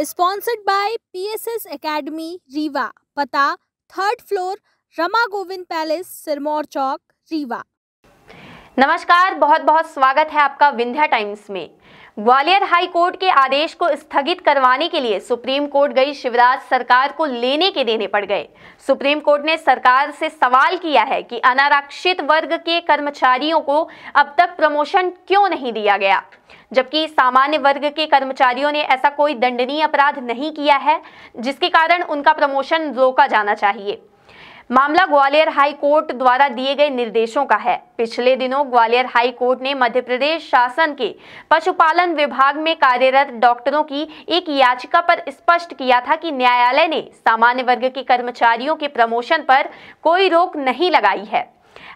Sponsored by PSS academy Rewa पता third floor Rama Govind palace Sirmaur Chowk Rewa नमस्कार बहुत बहुत स्वागत है आपका विंध्या टाइम्स में। ग्वालियर हाई कोर्ट के आदेश को स्थगित करवाने के लिए सुप्रीम कोर्ट गई शिवराज सरकार को लेने के देने पड़ गए। सुप्रीम कोर्ट ने सरकार से सवाल किया है कि अनारक्षित वर्ग के कर्मचारियों को अब तक प्रमोशन क्यों नहीं दिया गया? जबकि सामान्य वर्ग के कर्मचारियों ने ऐसा कोई दंडनीय अपराध नहीं किया है, जिसके कारण उनका प्रमोशन रोका जाना चाहिए। मामला ग्वालियर हाई कोर्ट द्वारा दिए गए निर्देशों का है। पिछले दिनों ग्वालियर हाई कोर्ट ने मध्य प्रदेश शासन के पशुपालन विभाग में कार्यरत डॉक्टरों की एक याचिका पर स्पष्ट किया था कि न्यायालय ने सामान्य वर्ग के कर्मचारियों के प्रमोशन पर कोई रोक नहीं लगाई है।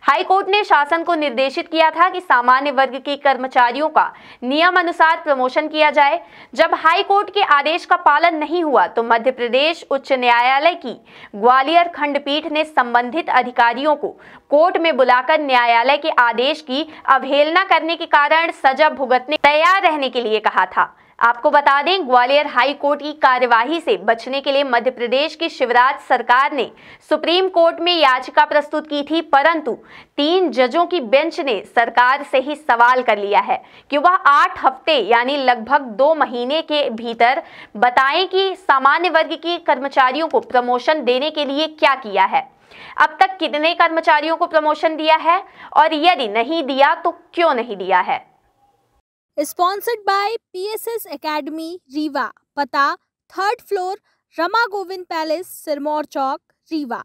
हाई कोर्ट ने शासन को निर्देशित किया था कि सामान्य वर्ग के कर्मचारियों का नियम अनुसार प्रमोशन किया जाए। जब हाई कोर्ट के आदेश का पालन नहीं हुआ तो मध्य प्रदेश उच्च न्यायालय की ग्वालियर खंडपीठ ने संबंधित अधिकारियों को कोर्ट में बुलाकर न्यायालय के आदेश की अवहेलना करने के कारण सजा भुगतने तैयार रहने के लिए कहा था। आपको बता दें, ग्वालियर हाई कोर्ट की कार्यवाही से बचने के लिए मध्य प्रदेश की शिवराज सरकार ने सुप्रीम कोर्ट में याचिका प्रस्तुत की थी, परंतु तीन जजों की बेंच ने सरकार से ही सवाल कर लिया है कि वह आठ हफ़्ते यानी लगभग दो महीने के भीतर बताएँ कि सामान्य वर्ग के कर्मचारियों को प्रमोशन देने के लिए क्या किया है। अब तक कितने कर्मचारियों को प्रमोशन दिया है? और यदि नहीं दिया तो क्यों नहीं दिया है? Sponsored by PSS academy Rewa पता third floor Rama Govind palace Sirmaur Chowk Rewa